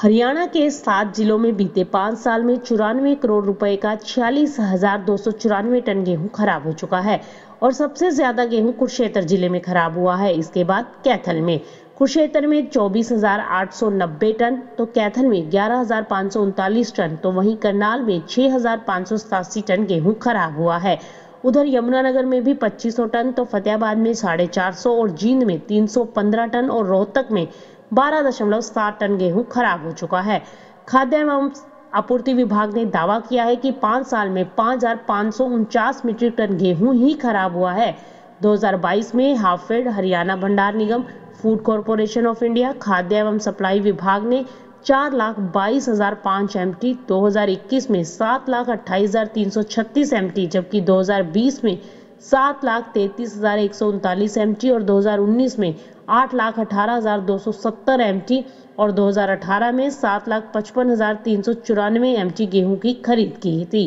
हरियाणा के सात जिलों में बीते पाँच साल में चौरानवे करोड़ रुपए का छियालीस हज़ार दो सौ चौरानवे टन गेहूँ खराब हो चुका है और सबसे ज़्यादा गेहूँ कुरुक्षेत्र ज़िले में खराब हुआ है। इसके बाद कैथल में। कुरुक्षेत्र में चौबीस हज़ार आठ सौ नब्बे टन तो कैथल में ग्यारह हज़ार पाँच सौ उनतालीस टन तो वहीं करनाल में छह हज़ार पाँच सौ सतासी टन गेहूँ खराब हुआ है। उधर यमुनानगर में भी 2500 टन तो फतेहाबाद में साढ़े चार सौ और जींद में 315 टन और रोहतक में बारह दशमलव सात टन गेहूँ खराब हो चुका है। खाद्य एवं आपूर्ति विभाग ने दावा किया है कि पाँच साल में पाँच हज़ार पाँच सौ उनचास मीट्रिक टन गेहूँ ही खराब हुआ है। 2022 में HAFED, Haryana Bhandar Nigam, food corporation of India, खाद्य एवं सप्लाई विभाग ने चार लाख बाईस हज़ार पाँच एम टी दो हज़ार इक्कीस में सात लाख अट्ठाईस हज़ार तीन सौ छत्तीस एम टी जबकि 2020 में सात लाख तैतीस हज़ार एक सौ उनतालीस एम टी और 2019 में आठ लाख अठारह हज़ार दो सौ सत्तर एम टी और 2018 में सात लाख पचपन हज़ार तीन सौ चौरानवे एम टी गेहूँ की खरीद की थी।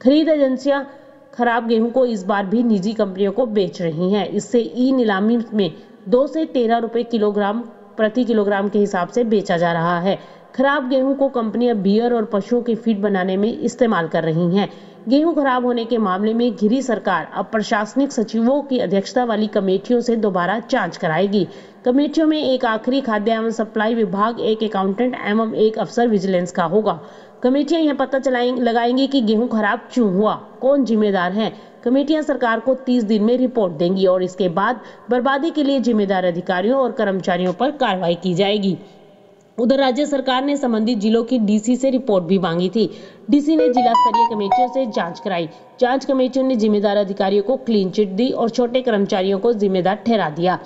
खरीद एजेंसियाँ खराब गेहूँ को इस बार भी निजी कंपनियों को बेच रही हैं। इससे ई नीलामी में दो से तेरह रुपए किलोग्राम प्रति किलोग्राम के हिसाब से बेचा जा रहा है। खराब गेहूँ को कंपनियाँ बियर और पशुओं की फ़ीड बनाने में इस्तेमाल कर रही हैं। गेहूँ खराब होने के मामले में घिरी सरकार अब प्रशासनिक सचिवों की अध्यक्षता वाली कमेटियों से दोबारा जाँच कराएगी। कमेटियों में एक आखिरी खाद्य एवं सप्लाई विभाग, एक अकाउंटेंट एवं एक अफसर विजिलेंस का होगा। कमेटियाँ यह पता चलाएँगी लगाएँगी कि गेहूँ खराब क्यों हुआ, कौन जिम्मेदार है। कमेटियाँ सरकार को 30 दिन में रिपोर्ट देंगी और इसके बाद बर्बादी के लिए जिम्मेदार अधिकारियों और कर्मचारियों पर कार्रवाई की जाएगी। उधर राज्य सरकार ने संबंधित जिलों की डीसी से रिपोर्ट भी मांगी थी। डीसी ने जिला स्तरीय कमेटियों से जाँच कराई। जाँच कमेटियों ने जिम्मेदार अधिकारियों को क्लीन चिट दी और छोटे कर्मचारियों को जिम्मेदार ठहरा दिया।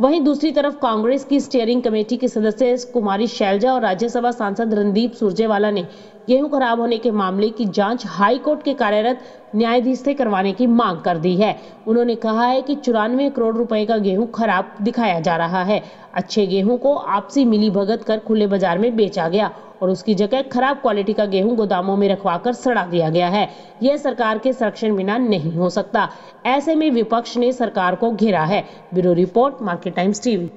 वहीं दूसरी तरफ़ कांग्रेस की स्टीयरिंग कमेटी के सदस्य कुमारी शैलजा और राज्यसभा सांसद रणदीप सुरजेवाला ने गेहूँ खराब होने के मामले की जाँच हाई कोर्ट के कार्यरत न्यायाधीश से करवाने की मांग कर दी है। उन्होंने कहा है कि चौरानवे करोड़ रुपए का गेहूँ खराब दिखाया जा रहा है। अच्छे गेहूँ को आपसी मिली भगत कर खुले बाज़ार में बेचा गया और उसकी जगह खराब क्वालिटी का गेहूँ गोदामों में रखवाकर सड़ा दिया गया है। यह सरकार के संरक्षण बिना नहीं हो सकता। ऐसे में विपक्ष ने सरकार को घेरा है। Bureau report, Market Times TV.